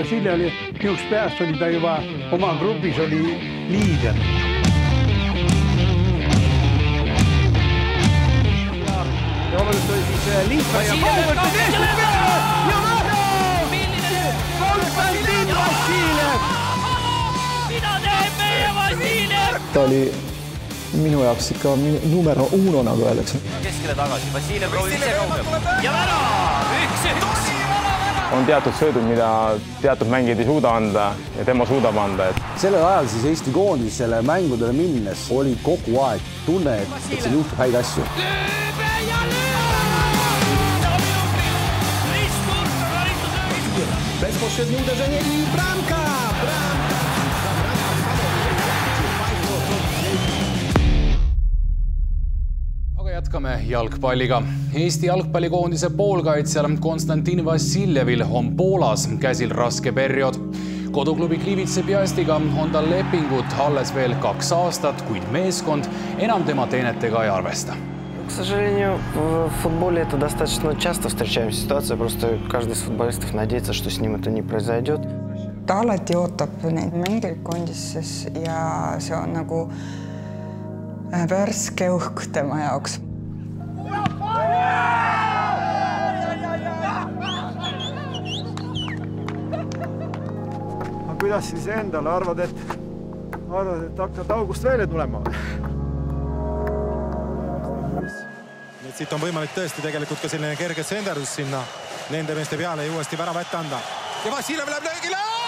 Vassiljev oli, minust peast oli ta juba oma grupis oli liider. ja vabandust, oli siis Liitvai ja Pauvõt on Eesti peale ja värav! Konstantin Vassiljev! mida teeb meie Vassiljev? ta oli minu jaoks ikka numero uno, nagu öeldakse. keskele tagasi, Vassiljev proovib ise kaugelt ja värav, üks-üks. On teatud söödud, mida teatud mängijad ei suuda anda ja tema suudab anda, et sellel ajal siis Eesti koondisele mängudele minnes oli kogu aeg tunne, et, seal juhtub häid asju. Bezpośrednie uderzenie i! Bramka! jätkame jalgpalliga. Eesti jalgpallikoondise poolkaitsjal Konstantin Vassiljevil on Poolas käsil raske periood. koduklubi Klivitse Piastiga on tal lepingut alles veel kaks aastat, kuid meeskond enam tema teenetega ei arvesta К сожалению, в футболе это достаточно часто встречаем ситуация, просто каждый из футболистов надеется, что с ним это не произойдет. ta alati ootab neid mängijaid koondises ja see on nagu äh, värske õhk tema jaoks. kuidas siis endale arvad, et, arvad, et hakkad august välja tulema et siit on võimalik tõesti tegelikult ka selline kerge senderdus sinna nende meeste peale ja uuesti värava ette anda. ja Vassiljev läheb löögile!